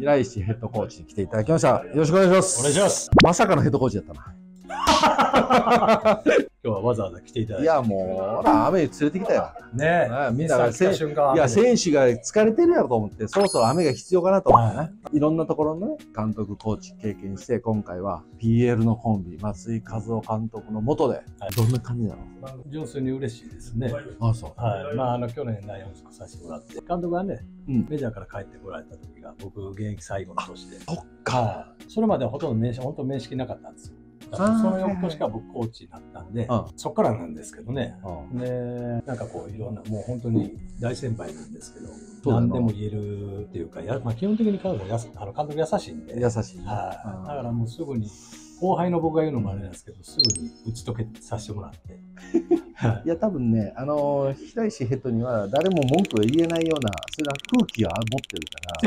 平石ヘッドコーチに来ていただきました。よろしくお願いします。お願いします。まさかのヘッドコーチだったな。今日はわざわざ来ていただいて。いや、もう、ほら、雨連れてきたよ。ねあみんながさっき来た瞬間いや、選手が疲れてるやろと思って、そろそろ雨が必要かなと思ってね。、はいろんなところのね、監督、コーチ経験して、今回は PL のコンビ、松井和夫監督の下で、はいどんな感じなの？まあ純粋に嬉しいですね。あ、そう。はい。まあ、あの、去年内容をさせてもらって、監督がね、うんメジャーから帰ってこられた時が、僕、現役最後の年で。そっか。はい。それまではほとんど面識、本当面識なかったんですよ。その翌年から僕コーチになったんで、うんそっからなんですけどね。うんで、なんかこういろんな、もう本当に大先輩なんですけど、何でも言えるっていうか、やまあ、基本的に彼もやすあの監督優しいんで、優しいね。はい。だからもうすぐに、後輩の僕が言うのもあれなんですけど、すぐに打ち解けさせてもらって。はいいや、多分ね、あのー、平石ヘッドには誰も文句が言えないような、そういう空気は持ってるから、